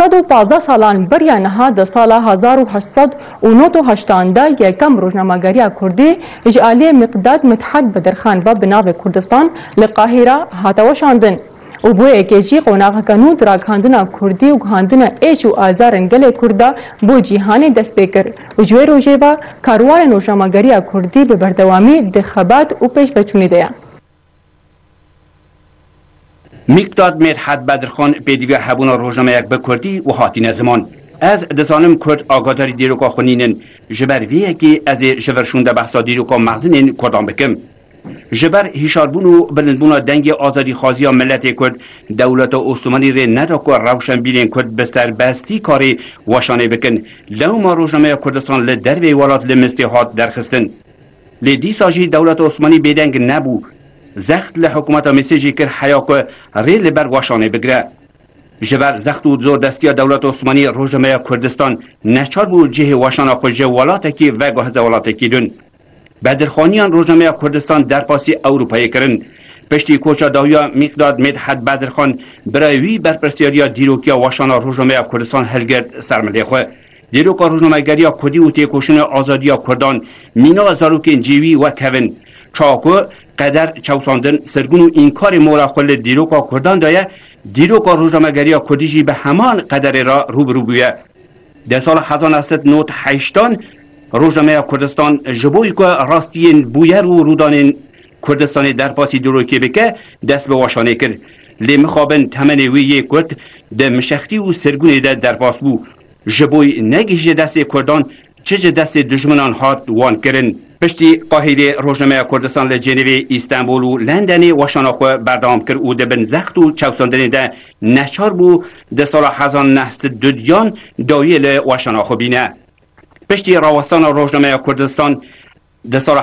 115 سالان بریا نها د سال 1889 یکم روزنامه‌گری کردی. اجالی مقداد متحد بدرخان و بناو کردستان لقاهره هاتوشاندن و بو اکیجی قوناغ کنو دراکاندنا کردی و گهاندنا ایچ و آزارن گل کردا بو جیهان دست بکر. و جوی روژه با کاروان روزنامه‌گری کردی به بردوامی دخبات و پیش بچونی دیا میکداد مدحت بدرخان پیدوی حبونا روژنامه یک بکردی و هاتی زمان از دزانم کرد آگاداری دیروکا خونینن. جبر ویه که از جورشونده بحثا دیروکا مغزنین کردان بکم. جبر هیشاربون و بلندبون دنگ آزادی خازی ملت کرد. دولت عثمانی ری ندا که روشن بیلین کرد به سربستی کاری وشانه بکن. لو ما روزنامه کردستان لدر ولات لمستیحات درخستن. لی ساجی دولت عثمانی بیدنگ نبو. زخت لحکومت مسیجی کر حیا که ری لبر واشانه بگره جبر زخت و زور دستی دولت عثمانی روزنامه کردستان نچار بود جه واشانه خوش ولات کی و گهز ولات کی دون. بدرخانیان روزنامه کردستان در پاسی اروپایی کرن پشتی کوچا داویا مقداد مدحت بدرخان برای وی برپرسیاریا دیروکیا واشانا روزنامه کردستان هلگرد سرمده خواه دیروکا روزنامه گریا کدی و تیکوشن آزادیا کردان مینا زاروکین جیوی و کوین چاکو قدر چوساندن سرگون این کار مورا خل دیروکا کردان دایه دیروکا روزنامه گریا کدیجی به همان قدر را روبرو بویه. در سال 1998 روزنامه کردستان جبوی که راستین بویر و رودان کردستان در پاسی دروکی بکه دست به واشانه کرد. لی مخابن تمن وی کرد ده مشختی و سرگونی ده در پاس بو. جبوی نگیش دست کردان چه دست دشمنان هات وان کرن. پشتی قاهره روزنامه کردستان لە جێنێوێ و لندنی وشاناخو بردام کرد. و دبن زخت و چوسندنی ده نشار بو. ده سال حەزان نحس دودیان داویە لە بینه. پشتی راوستان روزنامه کردستان ده سال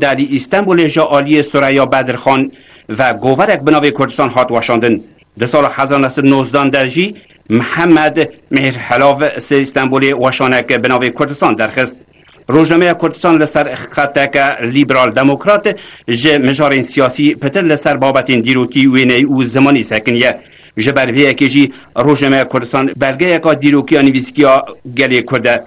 دلی در جا آلی سریا بدرخان و گوورک بناوی کردستان هات وشاندن ده سال حزان نحس نوزدان درجی محمد مهرحلاو سه ایستانبول وشانک بناوی کردستان درخست. روزنامه کردستان لسر خطک لیبرال دموکرات جه مجارین سیاسی پتر لسر بابتین دیروکی وینه او زمانی سکنیه. جبر وی جی روزنامه کردستان برگه یکا دیروکی نویسکیا گلی کرده.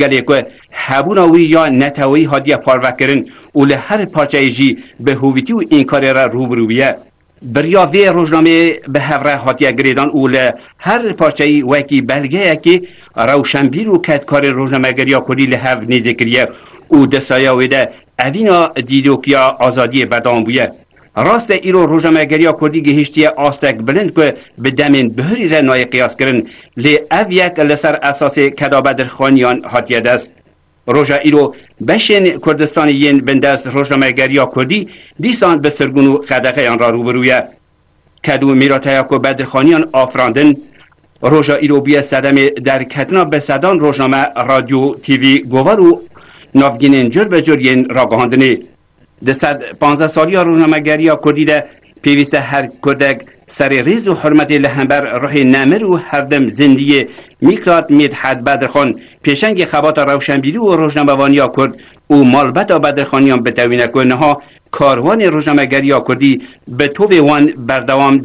گلی که هبونا یا نتوی هادی پارو کرن و هر پارچه جی به هویتی و این کار را روبرویه. بریا وی روزنامه به هفره هاتیه گریدان او هر پارچه وکی بلگه یکی روشنبیر و کار روزنامه گریا کلی لحو نیزه کریه. او دسایا ویده. اوینا دیدوکیا آزادی بدان بویه. راست ایرو روزنامه‌گری کردی گهشتی آستک بلند که به دمین بهری را نای قیاس کرن لی او یک لسر اساس کدابه در خانیان هاتیه دست. روژا ایرو بشین کردستان ین بندست روزنامه‌گری کردی دیسان به سرگون و خدقه را روبرویه. کدو میراتیا که بدرخانیان آفراندن. روژا ایرو بیه صدم در کتنا به صدان روزنامه رادیو تیوی گوور و نافگینین جر به جر ین را گهاندنه ده صد پانزه سالی روزنامه‌گری کردی ده پیوسته هر کردک سر ریز و حرمت لهمبر راه نمر و هردم زندگی میکرات حد بدرخان. پیشنگ خبات روشنبیلی و روزنامه‌وانی کرد. او مالبت بدرخانیان بتوینه کنه ها کاروان روزنامه‌گری کردی به تو وان بردوام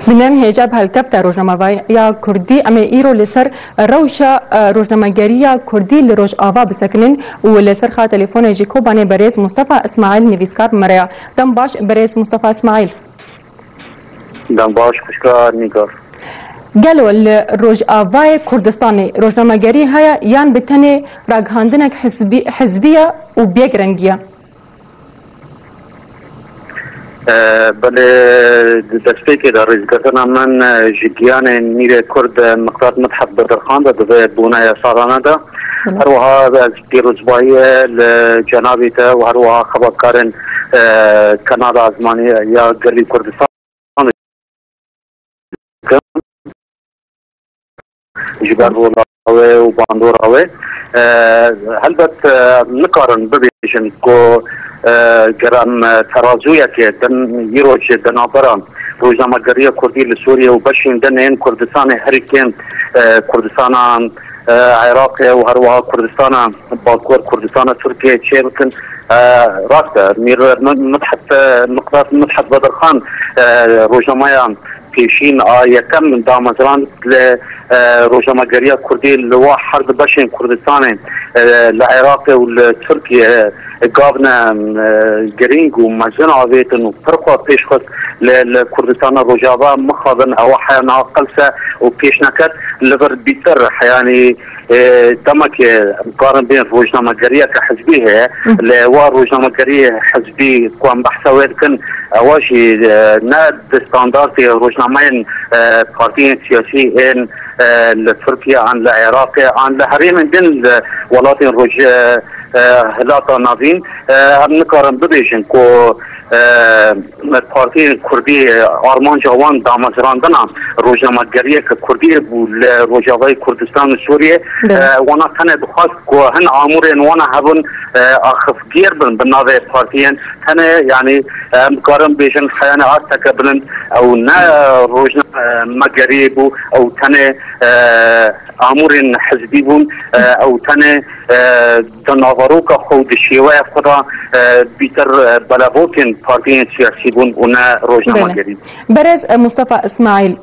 ده گشکرنی ده بنام هجاب هلکبتا روزنامه یا کردی اما ایرو لسر روشا روزنامه‌گری کردی لروج آوا بسکنن و لسر خا تلفن جیکو بانه بریز مصطفی اسماعیل نویسکار مریا دم باش بریز مصطفی اسماعیل دم باش خوشکار نیکار گلو روج آوای کردستانی روزنامه‌گری هیا یان بتنه راگهاندنک حزبی حزبیه و بیگرنگیه بله دسته که در رزگتنا من جگیان نیر کرد مقدار متحف بدرخان ده دوی بونه سالانه ده. هر وها از پیروزبایی لجنابی تا و هر وها خبرکارن کنال آزمانی یا گلی کردستان. جبر ولاوه و باندوراوه هلبت نکارن ببیشن که گرم ترازویه که دن یروج دنابران. روزنامه‌گری کردی لسوریه و بشین دن این کردستان هریکین کردستان عراق و هروها کردستان باکور کردستان ترکیه چه بکن. راسته میر متحف مقدار متحف بدر خان روزنامه پیشین یکم دامزران روزنامه‌گری کردی لوا حرب بشین کردستان لعراق و لترکیه قابنا جرينج ومزن عويتن وفرقوا بيش خد لكردستان روجافا مخابن أو حيانا قلسة وبيش نكت لغر بيتر يعني دمك مقارن بين روجنامة قرية كحزبية لوا روجنامة قرية حزبي كوان بحثة ويدكن اواجي ناد ستاندارتي روجنامين بارتين سياسيين لتركيا عن العراق عن الهرين من دين ولاتين روج هلاتا نازین هم نکارم ببیشن که پارتی کردی آرمان جوان دامزراندن روزنامه‌گری که کردی بو روجاوای کردستان و سوریه. وأنا تنه بخواست که هن آمور وأنا هبون اخفگیر بن بناوه پارتیان تنه یعنی مکارم بیشن حیان آس تکبلن أو نه روزنامه‌گری بو أو تنه امور حزبی بون أو تنه دناوروک خود شیوه خدا بیتر بلابوکن پارتین سیاسی بون اونا روزنامه گرید برز مصطفى اسماعیل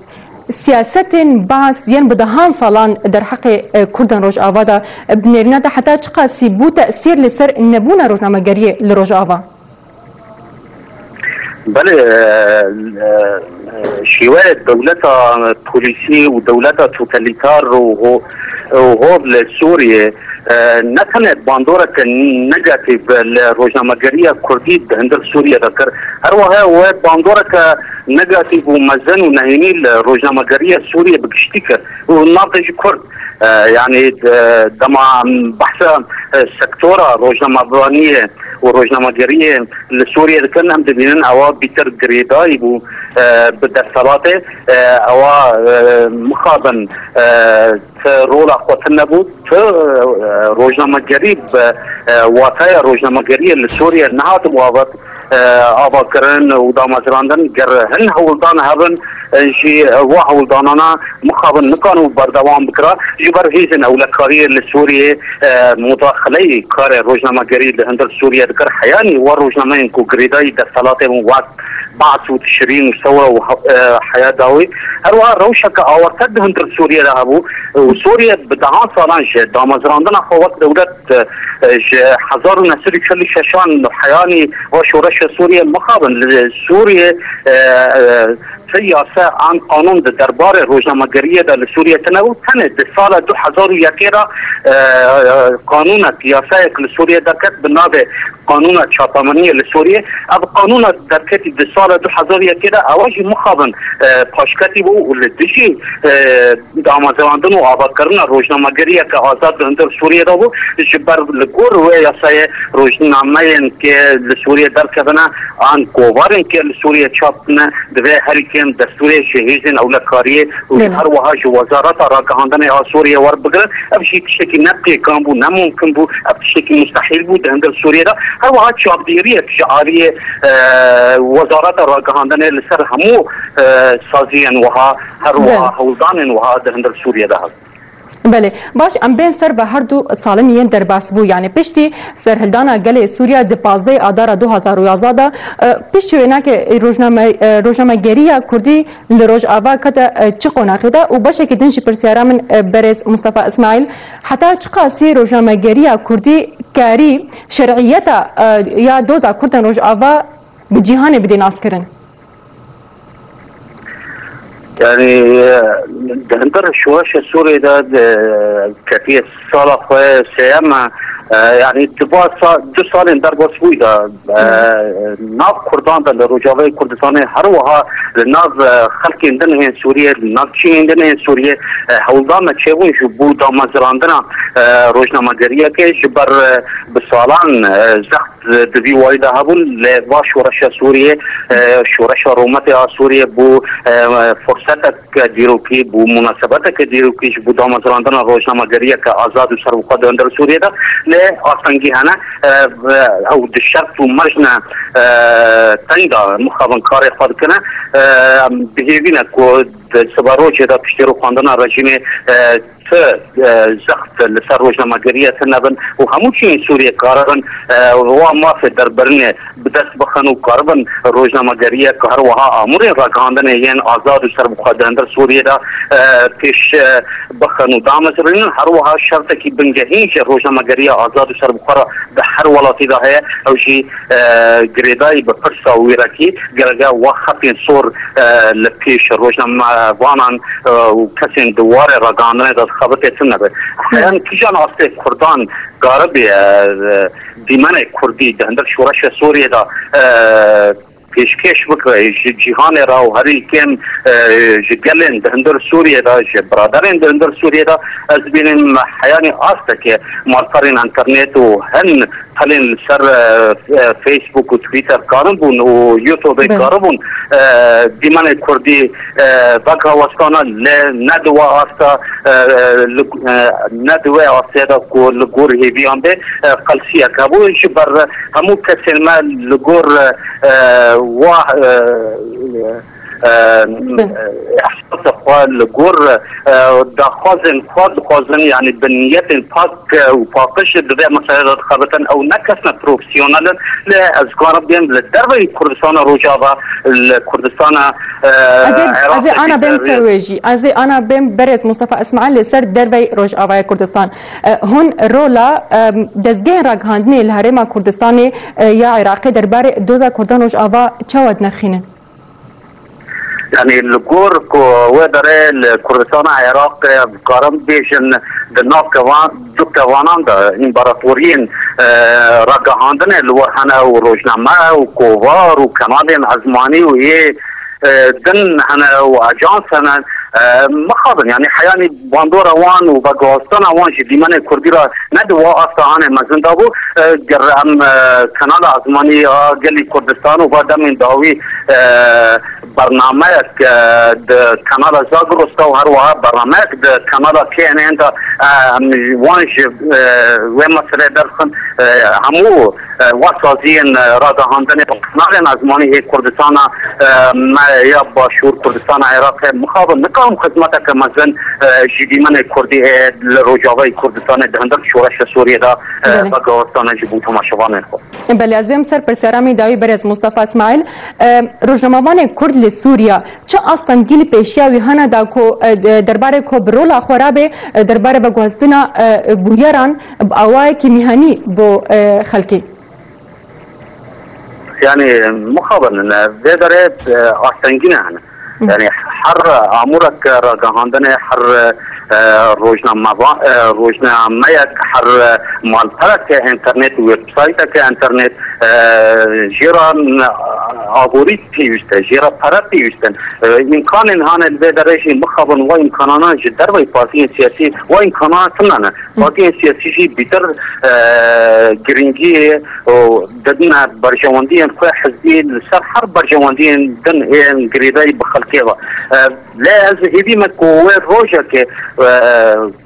سیاست باس ين بدهان صالان در حق كردن روج آوا دا. بنيرنا دا حتى چقاسي بو تأثير لسر نبونا روجنامه گري لروج آوا؟ بله شیوه دولت پولیسی و دولت توتالیتار و هو لسوریه نه تنه باندوره که نگاتیو روزنامه‌گری کردی هندر سوریه دکر هر وها و باندوره که نگاتیو مزن و نهینی روزنامه‌گری سوریه بگشتی که و کرد. يعني دما بحث سكتورا روزنامه وروزنامه‌گری لسوريا. كان هم دبينن أو بيتر جريداي بو. بدرسالاته أو مخابن رولا خوتن بود روزنامه‌گری واتای روزنامه‌گری لسوريا. نهات موافق آبا کردن و دامازراندن گر هن هولدان هبن جی و هولدانانا مخابن نکان و بردوام بکرا. جبر هیزن اولکاری لسوریه مداخله کار روزنامه گری لهندر سوریه دکر. حیانی و روزنامه انکو گریدای در صلات وقت بعث وتشرين وسوى وحياه داوي. هروها روشك اورتد هندر سوريا ذهبوا وسوريا بدعان صالانش دامزراندنا خوات دولة حزار نسري كل شاشان حياني وشورش سوريا مخابن. سوريا سیاسه عن قانون د دربار روزنامه‌گری د سوریه تنو تنه د سال 2001 را قانون سیاسه که سوریه درکت بنابه قانون چاپمنی لسوریه اب قانون درکت د سال 2001 را اواج مخابن پاشکتی بو لدشی دامازواندن و آباد کردن روزنامه‌گری که آزاد اندر سوریه را بو. جبر لگور و یاسه روزنامه که لسوریه درکتنه آن کووارن که لسوریه چاپنه دوی هر كان دستور شهيزن أو لكاريه وهر وهاج وزارات راكهاندن سوريا ور بقر ابشي تشكي نبقي كان بو نممكن بو ابشي مستحيل بو دهند سوريا دا هر وهاج شعب ديريه شعاريه وزارات راكهاندن لسر همو سازيا وها هر وها هولدان وها دهند سوريا دا بله باش ام بین سر به هر دو سالن یین در باس بو یعنی پشتی سرهلدانا گل سوریا د 15 آذار 2011 دا پشتی وینا که روزنامه روزنامه گریه کردی لروج آوا کته چه قوناقی دا و باشه که دنش پرسیارا من برز مصطفی اسماعیل حتی چه قاسی روزنامه گریه کردی کاری شرعیت یا دوزا کردن روج آوا به جهان بدین اسکرن يعني دهندر الشواش السوري ده كثير صالح سيما یعنی دو سال دو سال در باس بویدا ناف کردان در روجاوه کردستان هر وها ناف خلق اندن هن سوریه ناف چی اندن هن سوریه حوضا ما چهون جو بو دامازراندنا روجنامگریه که جبر بسالان زخت دوی وایدا هبون لوا شورش سوریه شورش رومت سوریه بو فرصت دیروکی بو مناسبت که دیروکی جو بو دامازراندنا روجنامگریه که آزاد و سروقا در سوریه دا ده آسنگی هنه او د شرط و مجنه تنگا مخابن کار خود کنه. بهیوینه که سبارو چې دا پشتیرو خواندن رژیم زخت لسر روزنامه‌گریه تنبن و همون چی سوریه کاربن و ما في دربرنه بدست بخن و کاربن روزنامه‌گریه که هر وها امور راگاندن یین آزاد و سر بخوادن در سوریه دا پیش بخن و دامزرین هر وها شرط کی بنجهین چه روزنامه‌گریه آزاد و سر بخورا ده هر ولاتی دا ہے أو شی گریدای به پرسا ویرکی گرگا وخت صور لپیش روزنامه وانان و کسین دواره راگاندن دا խաբտեցնը հայան քիշան աստե քուրդան գարբի դիմանը քուրդի դանդր շուրաշ սուրիեդա پیشکش بکره. جهان را و هری کم جگلن دهندر سوریه دا برادرین دهندر سوریه دا از بینیم حیانی آسته که مالکارین انترنت و هن حالین سر فیسبوک و تویتر کارم بون و یوتیوب کارم بون. دیمان کردی بکا وستانا ندوا آستا ندوا آستا دا کو لگور هیویان ده قلسیه کبو بر همو کسی ما لگور و احساس خواه لگور دخوازن خواه دخوازن يعني بنيات باك وباقش دبي مسائل أو الكردستان ازي أنا ازي أنا برز مصطفى هون رولا دزگه راگهاندنی الهرم کردستانی یا عراقی دوزا کردان نرخینه يعني الجور ودره الكردستان العراق قارن بيشن دنا كوان دو كوانان دا. امبراطوريين رقهاندن الوهنا وروجنامه وكوفار وكمال عزماني وهي دن هنا واجانس هنا مخابن يعني حياني باندورا وان و بگاستان وان شي دیمن کردی را ندوا آستان مزن دابو گرم کانال ازمانی گلی کردستان و بعد من داوی برنامه د کانال زاگرستا و هر وها برنامه د کانال کین انت وان شي و مسئله درخن همو وسازین را دهاندن کانال ازمانی کردستان یا باشور کردستان عراق. مخابن نکام خدمت که مثلا جدیمن کردی روجاوی کردستان دهندر شورش سوریه دا و گاستان جبوت تماشاوان خود. بله از هم سر پرسیارمی داوی بر از مصطفى اسماعیل. روزنامه‌وان کرد لسوریا چه اصلا گیل پیشیاوی هنه دا کو درباره کو برولا خرابه درباره بگوستنا بویران اوای کی میهانی بو خلکی يعني مخابن ده داره آستنگینه هنه يعني حر أمورك رقهاندن حر روزنامه روزنامه حر مالپرک انترنت ویب سایت که انترنت جیرا آبوری پیوسته جیرا پرا پیوستن امکان انهان البه درش مخابن و امکانانا جدر و پارتی سیاسی و امکانات تنانه پارتی سیاسی جی بیتر گرینگی و ددن برجواندی خواه حزبی لسر هر برجواندی دن این گریدای بخلقی و. لا از هیدی مکوه روژا که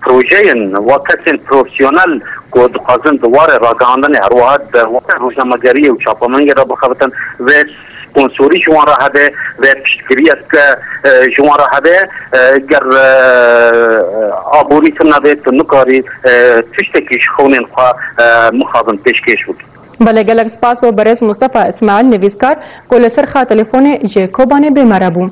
پروژه و کسین پروفیسیونل گود خازن دوباره راگاندن ارواحات در واقع روزنامه‌گری و چاپمنگ را بخوابتن و سپانسوری شما را هده و پیشگیری است که شما را هده گر آبوری تن نبید نکاری تشت کش خونین خواه مخابن پیشکش بود. بله گلک سپاس با برز مصطفی اسماعیل نویسکار. گل سرخا تلفن جیکوبان بیماره بوم